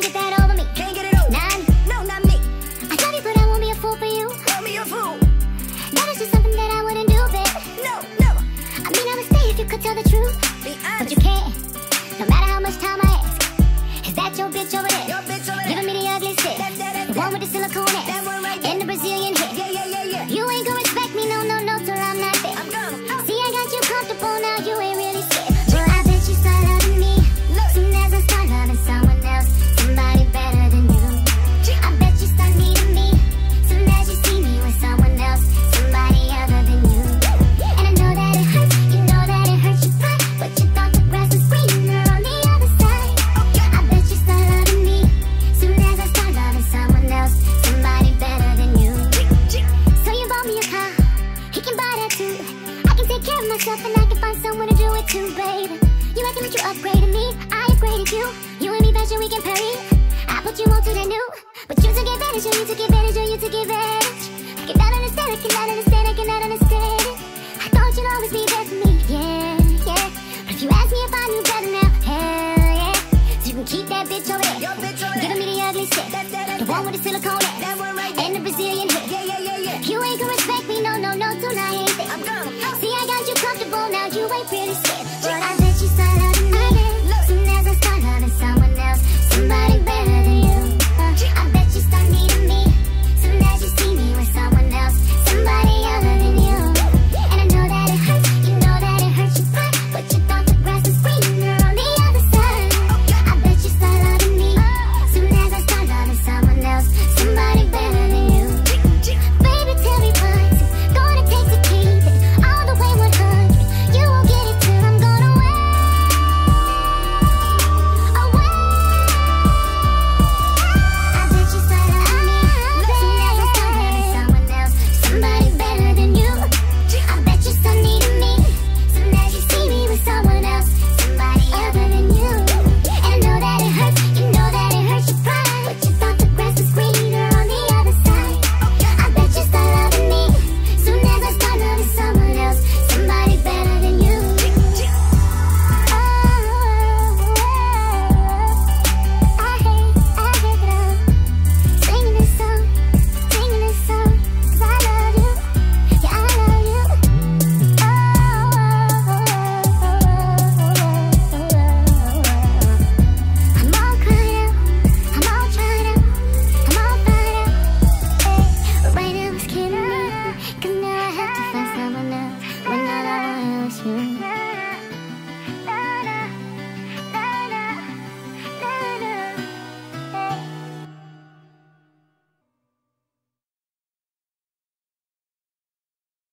Can't get that over me. Can't get it over. No, not me. I love you, but I won't be a fool for you. Call me a fool. That is just something that I wouldn't do, babe. No. I mean, I would stay if you could tell the truth, Be but you can't. No matter how much time I ask. Is that your bitch over there? You me we can parry. I put you on to that new, but you took advantage, or you took advantage, or you took advantage. I cannot understand, I cannot understand, I cannot understand it. I thought you'd always be there for me, yeah, yeah. But if you ask me if I knew better now, hell yeah. So you can keep that bitch over there, Your bitch over giving me the ugly stick, That, that, that, the one with the silicone ass, That one right there. and the Brazilian hip. Yeah, yeah, yeah, yeah. You ain't gonna respect me, no, no, no, tonight? I'm gonna. See, I got you comfortable now, you ain't really scared. But I Yeah.